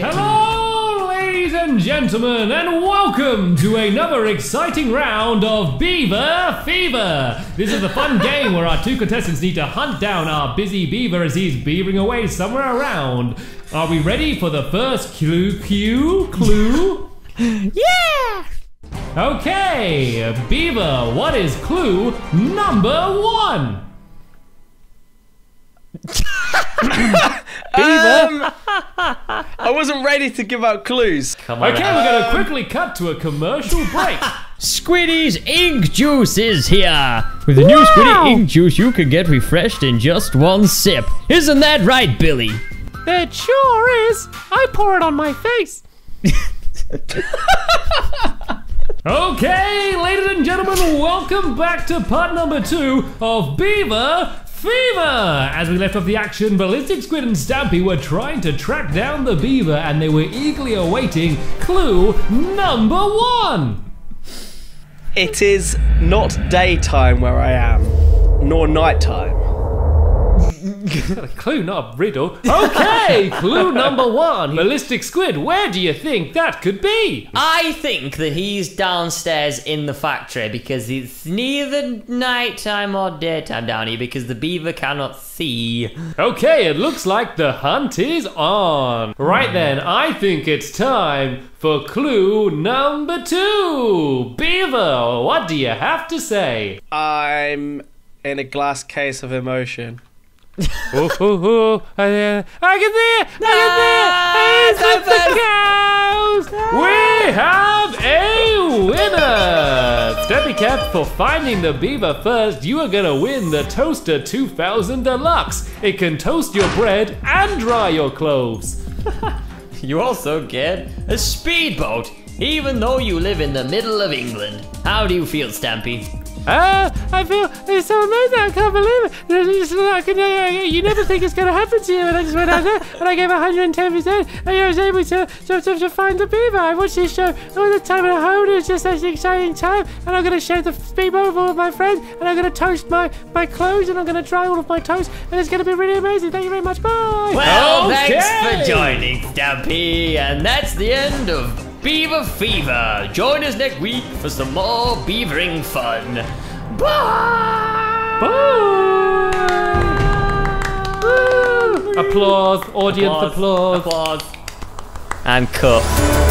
get Hello, ladies and gentlemen, and welcome to another exciting round of Beaver Fever. This is the fun game where our two contestants need to hunt down our busy beaver as he's beavering away somewhere around. Are we ready for the first clue? Clue? Clue? Yeah! Okay, Beaver, what is clue number one? Beaver? I wasn't ready to give out clues. Come on. Okay, we're gonna quickly cut to a commercial break. Squiddy's ink juice is here. With the new Squiddy ink juice, you can get refreshed in just one sip. Isn't that right, Billy? It sure is. I pour it on my face. okay, ladies and gentlemen, welcome back to part number two of Beaver Fever. As we left off the action, Ballistic Squid and Stampy were trying to track down the beaver and they were eagerly awaiting clue number one. It is not daytime where I am, nor nighttime. Clue, not a riddle. Okay, clue number one. Ballistic Squid, where do you think that could be? I think that he's downstairs in the factory because it's neither nighttime or daytime down here because the beaver cannot see. Okay, it looks like the hunt is on. Right then, I think it's time for clue number two. Beaver, what do you have to say? I'm in a glass case of emotion. Ooh, ooh, ooh. I, I can see it! I can see it! It's the cows! We have a winner! Stampy Cat, for finding the beaver first, you are gonna win the Toaster 2000 Deluxe. It can toast your bread and dry your clothes. You also get a speedboat, even though you live in the middle of England. How do you feel, Stampy? Ah, I feel it's so amazing. I can't believe it. It's like, uh, you never think it's going to happen to you. And I just went out there and I gave 110%. And I was able to, to, to, to find the beaver. I watched this show all the time at home. It was just such an exciting time. And I'm going to share the speedboat with all of my friends. And I'm going to toast my, my clothes. And I'm going to dry all of my toast. And it's going to be really amazing. Thank you very much. Bye. Well, Okay. thanks for joining, Stampy. And that's the end of Beaver Fever. Join us next week for some more beavering fun. Bye! Bye. Applause. Audience applause. Applause. And cut.